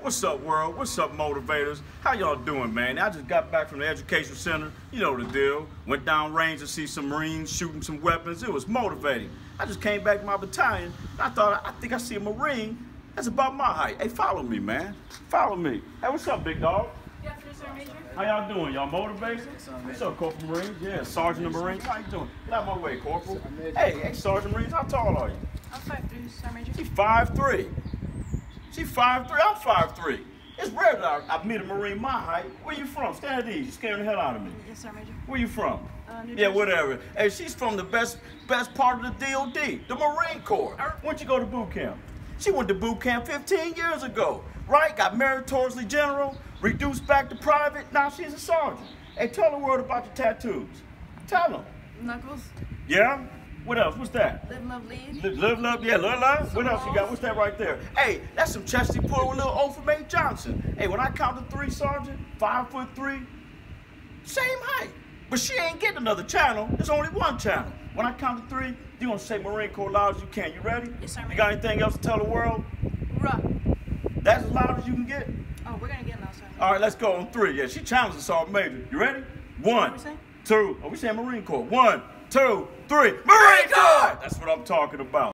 What's up, world? What's up, motivators? How y'all doing, man? I just got back from the education center. You know the deal. Went down range to see some Marines shooting some weapons. It was motivating. I just came back to my battalion. I thought, I think I see a Marine that's about my height. Hey, follow me, man. Follow me. Hey, what's up, big dog? Yes, sir, Major. How y'all doing? Y'all motivated? What's up, Corporal Marines? Yeah, Sergeant of Marines. How you doing? Get out my way, Corporal. Hey, hey, Sergeant Marines, how tall are you? I'm five three, sir, Major. She's five three. She five three. I'm five three. It's rare that I, I meet a Marine my height. Where you from? Stand at ease. You're scaring the hell out of me. Yes, sir, Major. Where you from? Uh, New yeah, whatever. Hey, she's from the best best part of the DOD, the Marine Corps. When'd you go to boot camp? She went to boot camp 15 years ago, right? Got meritoriously general, reduced back to private. Now she's a sergeant. Hey, tell the world about your tattoos. Tell them. Knuckles. Yeah? What else? What's that? Live, love, lead. Live, love, yeah, live, love. What else you got? What's that right there? Hey, that's some Chesty Puller with little O from A. Johnson. Hey, when I count to three, Sergeant, five foot three, same height. But she ain't getting another channel. There's only one channel. When I count to three, you gonna say Marine Corps loud as you can. You ready? Yes, sir, You got anything else to tell the world? Ruh. That's as loud as you can get. Oh, we're gonna get now, sir. All right, let's go on three. Yeah, she challenged the Sergeant Major. You ready? One, What we say? Two. Oh, we saying Marine Corps. One, two, three. Marine Corps! That's what I'm talking about.